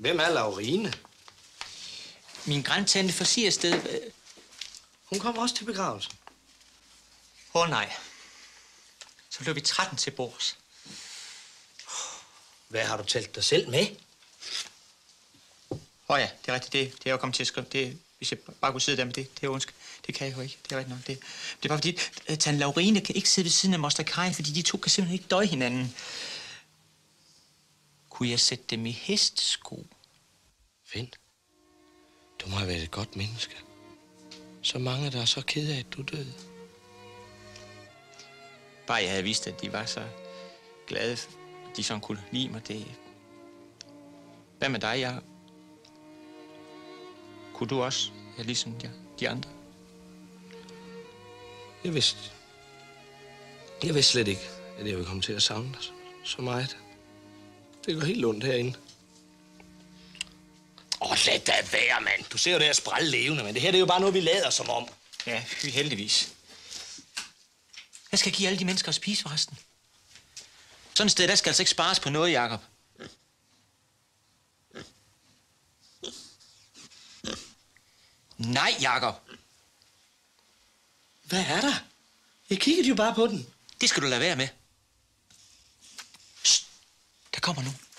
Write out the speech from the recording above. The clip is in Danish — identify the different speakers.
Speaker 1: Hvem er Laurine?
Speaker 2: Min grandtante for siger sted... øh,
Speaker 1: Hun kommer også til begravelsen.
Speaker 2: Åh oh, nej. Så løb vi 13 til bords.
Speaker 1: Hvad har du talt dig selv med?
Speaker 2: Åh oh, ja, det er rigtigt. Det, det er jo kommet til at skrive. Det, hvis jeg bare kunne sidde der med det, det er undskyld. Det kan jeg jo ikke. Det er rigtigt nok. Det, det er bare fordi, at Tante Laurine kan ikke sidde ved siden af Moster Karin, fordi de to kan simpelthen ikke døje hinanden. Kunne jeg sætte dem i hestesko?
Speaker 1: Fint. Du må have været et godt menneske. Så mange, der er så ked af, at du døde.
Speaker 2: Bare jeg havde vidst, at de var så glade, at de sådan kunne lide mig. Det... Hvad med dig, Jacob? Kunne du også, ja, ligesom de, de andre?
Speaker 1: Jeg vidste... Jeg vidste slet ikke, at jeg ville komme til at savne dig så, så meget. Det går helt ondt herinde. Åh, lad da være, mand. Du ser jo det her sprælle levende, men det her det er jo bare noget, vi lader som om.
Speaker 2: Ja, heldigvis. Jeg skal give alle de mennesker at spise forresten. Sådan et sted, der skal altså ikke spares på noget, Jacob. Nej, Jacob.
Speaker 1: Hvad er der? Jeg kiggede jo bare på den.
Speaker 2: Det skal du lade være med. Shh. Der kommer nogen.